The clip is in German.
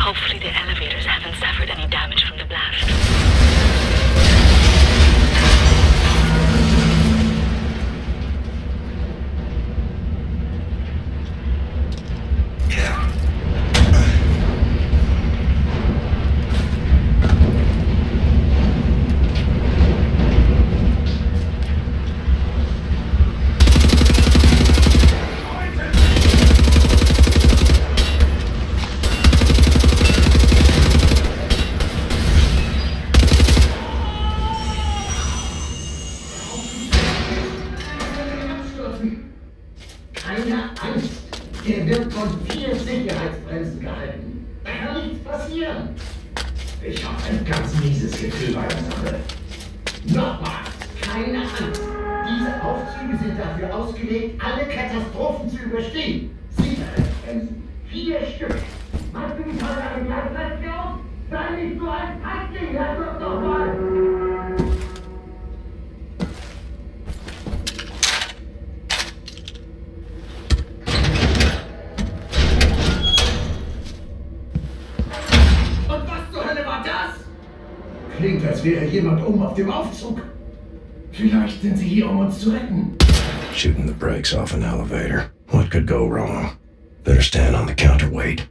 Hopefully the elevators haven't Keine Angst. Er wird von vier Sicherheitsbremsen gehalten. Da kann nichts passieren. Ich habe ein ganz mieses Gefühl bei der Sache. Nochmal, keine Angst. Diese Aufzüge sind dafür ausgelegt, alle Katastrophen zu überstehen. Sicherheitsbremsen. Vier Stück. Machst du nicht heute eine Gleichstation? Sei nicht so ein Feigling, Herr Dr. Wall. Klingt, als wäre jemand oben auf dem Aufzug. Vielleicht sind sie hier, um uns zu retten. Shooting the brakes off an elevator. What could go wrong? Better stand on the counterweight.